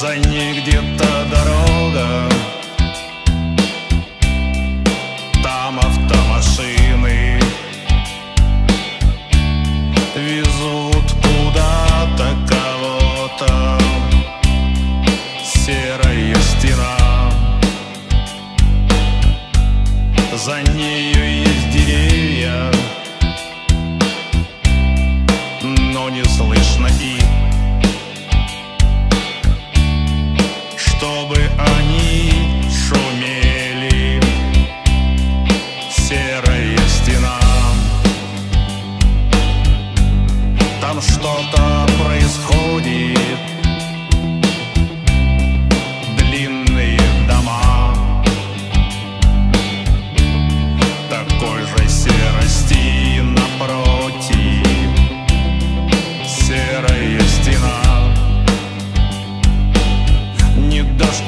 за ней где-то дорога. Там автомашины. Везут куда-то кого-то. Серая стена. За нею есть деревья. Но не слышно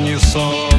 не сон.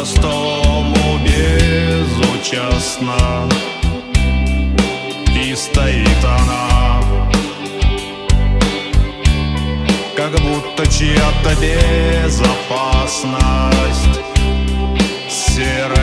простому безучастно. И стоит она Как будто чья-то безопасность. Серая